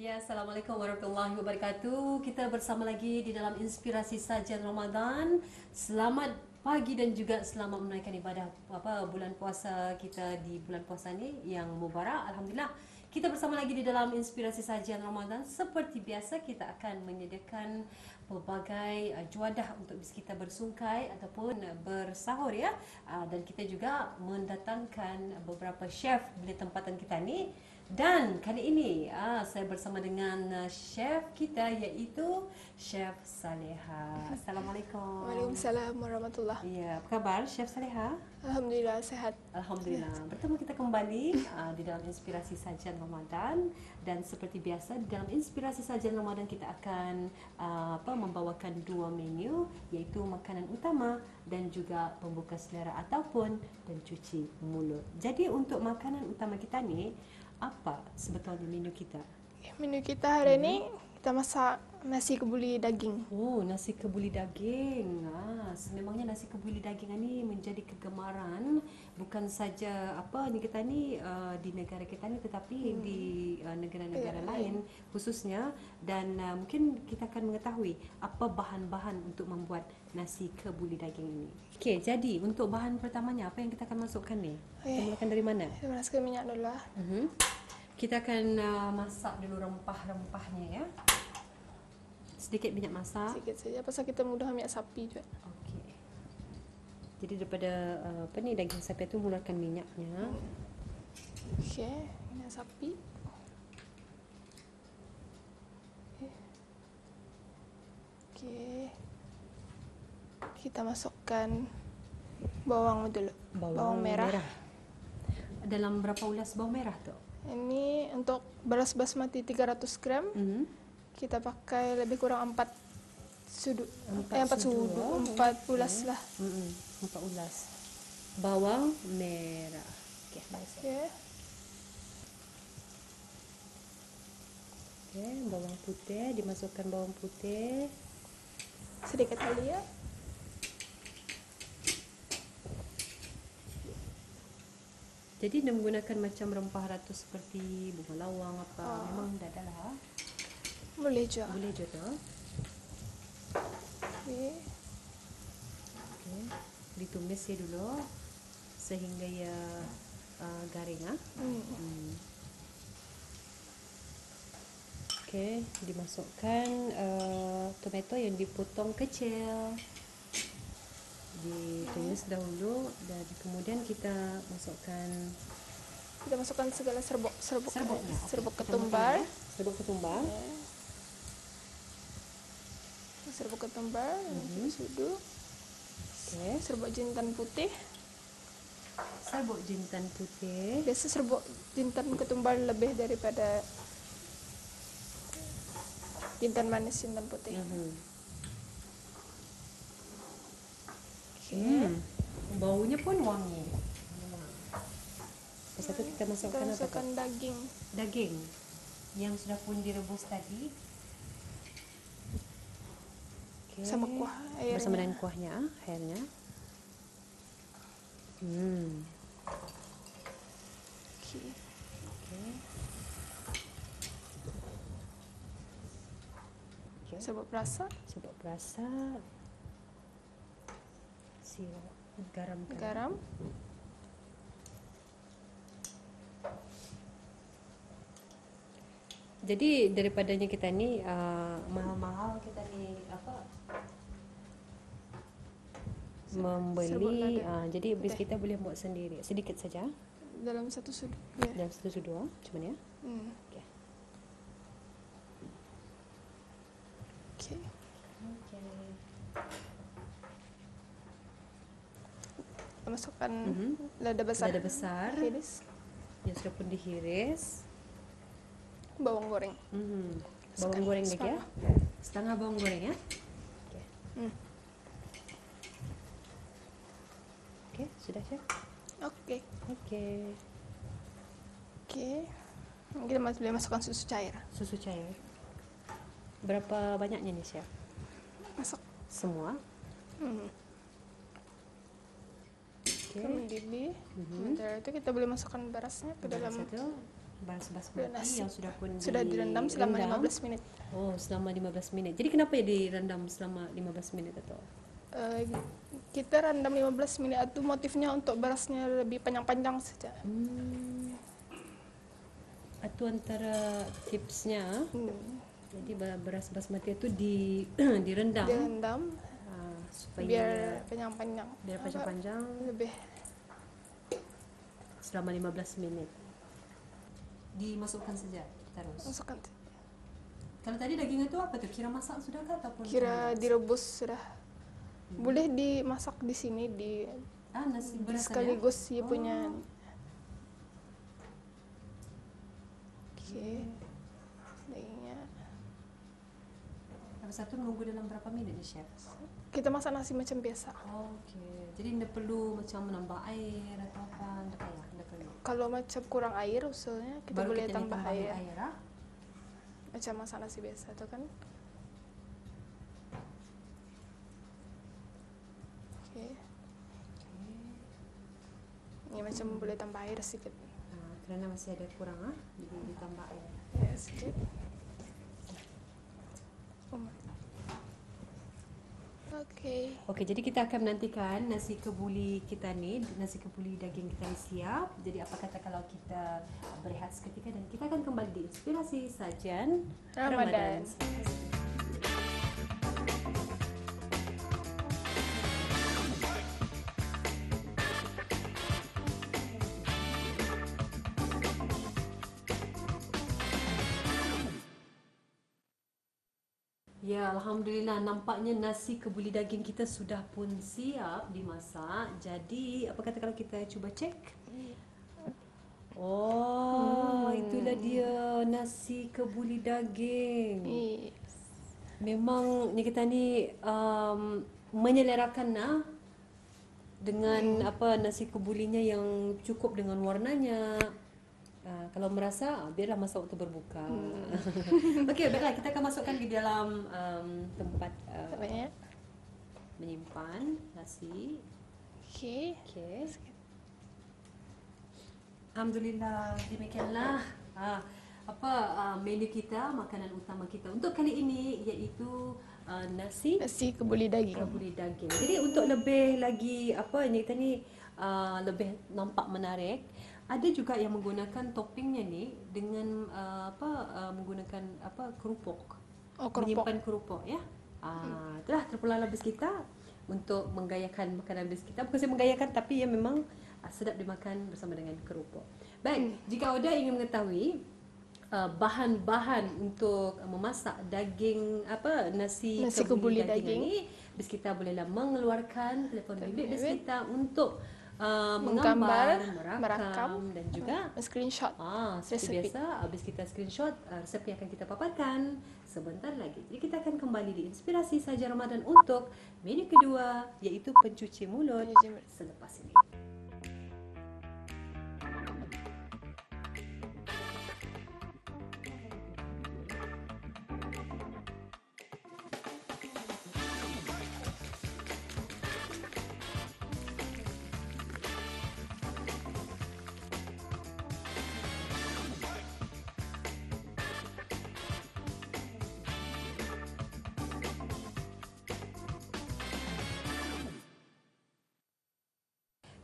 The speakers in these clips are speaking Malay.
Ya, Assalamualaikum warahmatullahi wabarakatuh. Kita bersama lagi di dalam Inspirasi Sajian Ramadan. Selamat pagi dan juga selamat menunaikan ibadah apa bulan puasa kita di bulan puasa ni yang mubarak. Alhamdulillah. Kita bersama lagi di dalam Inspirasi Sajian Ramadan. Seperti biasa kita akan menyediakan pelbagai uh, juadah untuk kita bersungkai ataupun bersahur ya. Uh, dan kita juga mendatangkan beberapa chef di tempatan kita ni dan kali ini ah, saya bersama dengan uh, chef kita iaitu Chef Saleha. Assalamualaikum. Waalaikumsalam warahmatullahi Ya, apa khabar Chef Saleha? Alhamdulillah sehat. Alhamdulillah. Bertemu kita kembali uh, di dalam Inspirasi Sajian Ramadan dan seperti biasa di dalam Inspirasi Sajian Ramadan kita akan uh, apa membawakan dua menu iaitu makanan utama dan juga pembuka selera ataupun pencuci mulut. Jadi untuk makanan utama kita ni apa sebetulnya menu kita? Menu kita hari ini kita masak nasi kebuli daging. Oh, nasi kebuli daging. Ah, sememangnya nasi kebuli daging ini menjadi kegemaran bukan saja apa ni kita ni uh, di negara kita ni tetapi hmm. di uh, negara-negara Ya, lain khususnya dan uh, mungkin kita akan mengetahui apa bahan-bahan untuk membuat nasi kebuli daging ini. Okey, jadi untuk bahan pertamanya apa yang kita akan masukkan ni? Kita Okey. mulakan dari mana? Kita panaskan minyak dulu lah. Uh-huh. Kita akan uh, masak dulu rempah-rempahnya ya. Sedikit minyak masak. Sikit saja. Pasal kita mudah ambil sapi juga. Okey. Jadi daripada uh, apa ni daging sapi tu mulakan minyaknya. Okey, minyak sapi. Okey. Okey. Kita masukkan bawang dulu. Bawang, merah. Dalam berapa ulas bawang merah tu? Ini untuk beras basmati 300 gram. Mhm. Kita pakai lebih kurang 4 sudut. Empat eh, 4 sudu. sudut. Oh, 4 ulas lah. Mhm. Empat ulas. Bawang merah. Okey, baik. Okey. Okey, bawang putih dimasukkan bawang putih. Sedikit kali ya. Jadi dia menggunakan macam rempah ratu seperti bunga lawang apa Oh. memang dah ada lah. Boleh juga. Boleh je tu. Okey. Okey. Ditumis ya dulu sehingga ia uh, garing ah. Hmm. Hmm. Okey, dimasukkan uh, tomato yang dipotong kecil. Ditumis dahulu dan kemudian kita masukkan Kita masukkan segala serbuk serbuk serbuk ketumbar. makan, ya. Serbuk ketumbar. Okey. Serbuk ketumbar, Mhm. sudu, Okey. serbuk jintan putih. Serbuk jintan putih. Biasa serbuk jintan ketumbar lebih daripada jintan manis jintan putih. Mhm. Okey. Hmm. Baunya pun wangi. Lepas kita Kita masukkan apa masukkan tu? daging. Daging yang sudah pun direbus tadi. Okey. Sama kuah airnya. Bersama dengan kuahnya, airnya. Hmm. Okey. Okey. Okey. Serbuk perasa, Sebab perasa sirap garam garam. Jadi daripadanya kita ni uh, mahal-mahal kita ni apa membeli uh, jadi bis kita boleh buat sendiri sedikit saja dalam satu sudut. Ya. dalam satu sudu ah. macam mana ya Hmm. okey Okey. Kita masukkan Mhm. lada besar. Lada besar. Iris. yang sudah pun dihiris Bawang goreng. mhm Masukkan bawang goreng lagi ya setengah. bawang goreng ya okey Hmm. Okey sudah chef Okey. okey Okey. Kita masih boleh masukkan susu cair. susu cair berapa banyaknya ni chef Masak. semua Hmm. mendidih. Mhm. Sementara itu kita boleh masukkan berasnya ke dalam satu beras Nasi. basmati yang sudah pun Sudah direndam selama direndam. 15 menit. Oh, selama 15 minit. Jadi kenapa ya direndam selama 15 minit atau? Eh, kita rendam 15 menit itu motifnya untuk berasnya lebih panjang-panjang saja. Hmm. Itu antara tipsnya. Hmm. Jadi beras basmati itu di direndam Direndam ah, supaya biar panjang-panjang. biar panjang-panjang Lebih selama 15 minit. Dimasukkan saja terus. masukkan. Kalau tadi daging itu apa tuh? Kira masak sudah kah ataupun Kira direbus sudah. Boleh dimasak di sini di ah nasi beras sekaligus Oh. punya. Oke. Dagingnya. Yang satu nunggu dalam berapa minit nih chef? Kita masak nasi macam biasa. Okey. Jadi tidak perlu macam menambah air atau apa, tidak perlu. Kalau macam kurang air usulnya kita Baru boleh kita tambah air. air ah. Macam masak nasi biasa tu kan. Ini macam boleh tambah air sedikit. Ah, kerana masih ada kurang ah, jadi ditambah air. Ya, sedikit. Oh my. Oke. Okey, jadi kita akan menantikan nasi kebuli kita ni, nasi kebuli daging kita ni siap. Jadi apa kata kalau kita berehat seketika dan kita akan kembali di inspirasi sajian Ramadan. Ya, Alhamdulillah nampaknya nasi kebuli daging kita sudah pun siap dimasak. Jadi, apa kata kalau kita cuba cek? Oh, Hmm. itulah dia nasi kebuli daging. Ni Memang ni kita ni um, menyelerakan nah dengan apa nasi kebulinya yang cukup dengan warnanya. Uh, kalau merasa ah, biarlah masa waktu berbuka. Okey, baiklah kita akan masukkan di dalam um, tempat uh, namanya. menyimpan nasi. Oke. Okey. Alhamdulillah demikianlah ah, apa ah, menu kita makanan utama kita untuk kali ini iaitu ah, nasi Nasi kebuli daging. kebuli daging. Jadi untuk lebih lagi apa ni kita ni uh, lebih nampak menarik, ada juga yang menggunakan toppingnya ni dengan uh, apa uh, menggunakan apa kerupuk. Oh, kerupuk. Menyimpan kerupuk ya. Ah, itulah terpulang habis kita untuk menggayakan makanan habis kita. Bukan saya menggayakan tapi ia memang uh, sedap dimakan bersama dengan kerupuk. Baik, jika Oda ingin mengetahui uh, bahan-bahan untuk uh, memasak daging apa nasi, Nasi kebuli daging. ini bis kita bolehlah mengeluarkan telefon bimbit bis kita untuk uh, Menggambar, menggambar, merakam, merakam, dan juga screenshot. Ah, seperti Resepi. biasa, habis kita screenshot uh, resep yang akan kita paparkan sebentar lagi. Jadi kita akan kembali di inspirasi saja Ramadan untuk menu kedua iaitu pencuci mulut Pencuci mulut. selepas ini.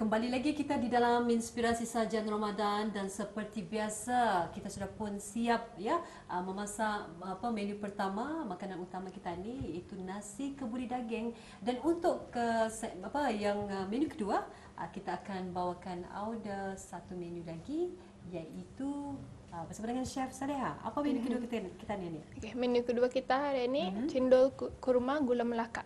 Kembali lagi kita di dalam inspirasi sajian Ramadan dan seperti biasa kita sudah pun siap ya uh, memasak apa menu pertama makanan utama kita ni iaitu nasi kebuli daging dan untuk ke apa yang uh, menu kedua uh, kita akan bawakan order satu menu lagi iaitu uh, bersama dengan chef Saleha. Apa menu kedua kita kita ni ni? Oke, menu kedua kita hari ini Mhm. cendol ku- kurma gula melaka.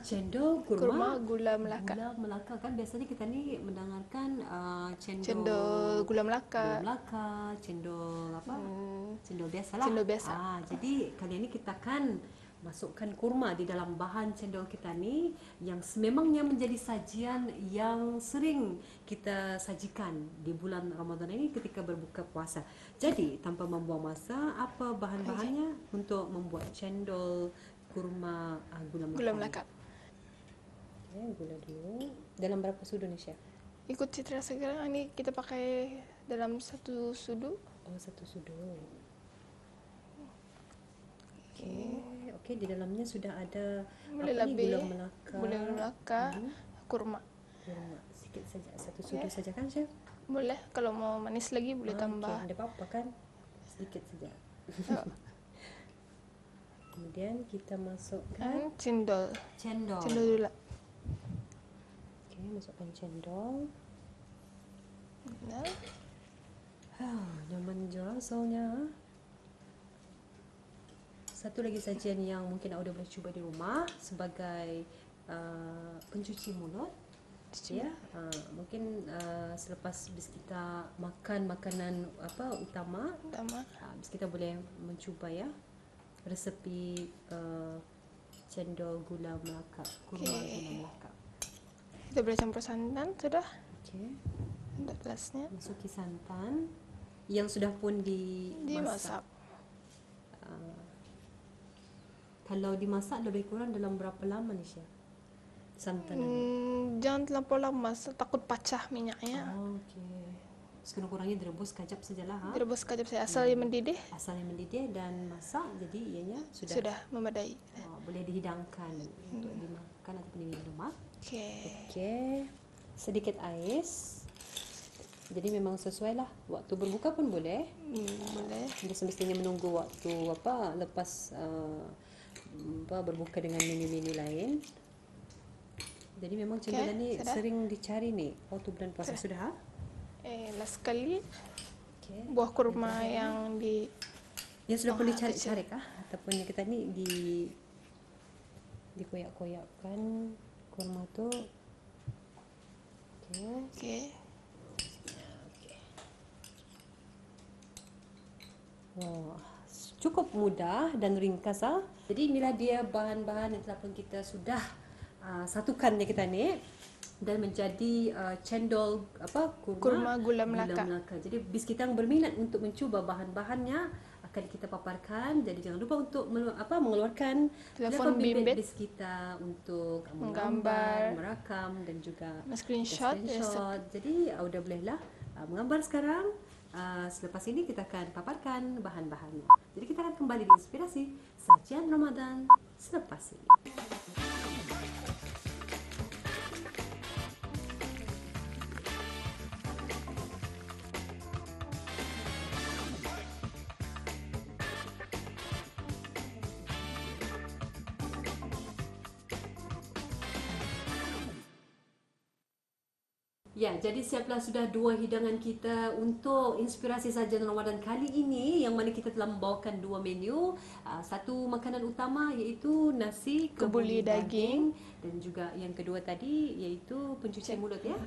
Cendol Kurma kurma gula melaka. Gula Melaka kan biasanya kita ni mendengarkan uh, cendol Cendol gula Gula melaka. Melaka, cendol apa? Hmm, Cendol biasa lah. Cendol biasa. Ah, jadi kali ini kita akan masukkan kurma di dalam bahan cendol kita ni yang sememangnya menjadi sajian yang sering kita sajikan di bulan Ramadan ini ketika berbuka puasa. Jadi tanpa membuang masa, apa bahan-bahannya untuk membuat cendol kurma uh, gula melaka? gula melaka. Okay, gula dulu. Dalam berapa sudu ni chef? Ikut citra segera ini kita pakai dalam satu sudu. Oh, satu sudu. Okey. Okey, di dalamnya sudah ada Boleh apa ni lebih. gula melaka. Boleh melaka, Mhm. kurma. Kurma sikit saja, satu sudu Ya. saja kan, Chef? Boleh kalau mau manis lagi boleh Ah, tambah. Okey, ada apa-apa kan? Sedikit saja. Ya. Kemudian kita masukkan cendol. cendol. Cendol dulu. Okey, masukkan cendol. Nah, Ah, nyaman je rasanya. Satu lagi sajian yang mungkin Auda boleh cuba di rumah sebagai uh, pencuci mulut. Ya, uh, mungkin uh, selepas bis kita makan makanan apa utama, Utama. uh, bis kita boleh mencuba ya resepi uh, cendol gula melaka, kurma Okey. gula melaka. Kita boleh campur santan sudah. Okey, Untuk gelasnya. masuki santan yang sudah pun dimasak. Dimasak. Uh, kalau dimasak lebih kurang dalam berapa lama ni Syah? Santan. Hmm, jangan terlampau lama, takut pecah minyaknya. Oh, okey. Sekurang-kurangnya direbus kajap sajalah ha. Direbus kejap saya asal dia mendidih Asalnya mendidih dan masak jadi ianya sudah, sudah memadai. Oh, boleh dihidangkan untuk dimakan ataupun diminum. Ha? Okey. Okey. Sedikit ais. Jadi memang sesuai lah. Waktu berbuka pun boleh. Hmm, boleh. Dia semestinya menunggu waktu apa lepas uh, apa berbuka dengan menu-menu lain. Jadi memang cendol Okey, ni sudah. sering dicari ni waktu bulan puasa sudah. ha? Eh, last sekali Okey. buah kurma yang di Yang sudah Oh, pun kecil. dicari-cari kah ataupun yang kita ni di dikoyak-koyakkan kurma tu. Okey. Okey. Wah, cukup mudah dan ringkas ah. Jadi inilah dia bahan-bahan yang telah pun kita sudah uh, satukan ya kita ni dan menjadi uh, cendol apa kurma, Kurma gula melaka. melaka. Jadi bis kita yang berminat untuk mencuba bahan-bahannya akan kita paparkan. Jadi jangan lupa untuk melu- apa mengeluarkan Telefon bimbit. bis kita untuk Menggambar. menggambar, merakam dan juga screenshot screenshot. Jadi uh, udah bolehlah uh, menggambar sekarang. Uh, selepas ini kita akan paparkan bahan-bahannya. Jadi kita akan kembali di inspirasi sajian Ramadan selepas ini. Ya, jadi siaplah sudah dua hidangan kita untuk inspirasi sajian Ramadan kali ini yang mana kita telah membawakan dua menu. Uh, satu makanan utama iaitu nasi Kebuli daging. dan juga yang kedua tadi iaitu pencuci mulut ya.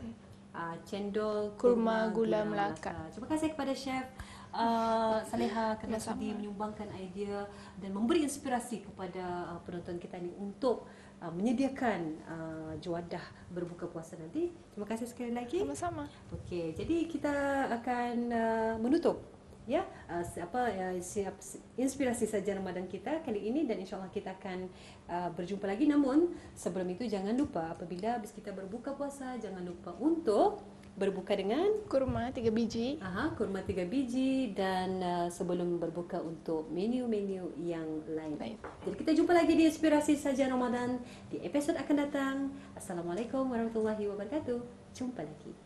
Uh, cendol Kurma gula Melaka. Terima kasih kepada chef uh, Saleha kerana Sama-sama. sudi menyumbangkan idea dan memberi inspirasi kepada uh, penonton kita ni untuk uh, menyediakan uh, juadah berbuka puasa nanti. Terima kasih sekali lagi. sama-sama. Okey, jadi kita akan uh, menutup ya uh, apa uh, siap inspirasi saja Ramadan kita kali ini dan insyaallah kita akan uh, berjumpa lagi namun sebelum itu jangan lupa apabila habis kita berbuka puasa jangan lupa untuk berbuka dengan Kurma tiga biji. Aha, kurma tiga biji dan uh, sebelum berbuka untuk menu-menu yang lain. Lain. Jadi kita jumpa lagi di Inspirasi Sajian Ramadan di episod akan datang. Assalamualaikum warahmatullahi wabarakatuh. Jumpa lagi.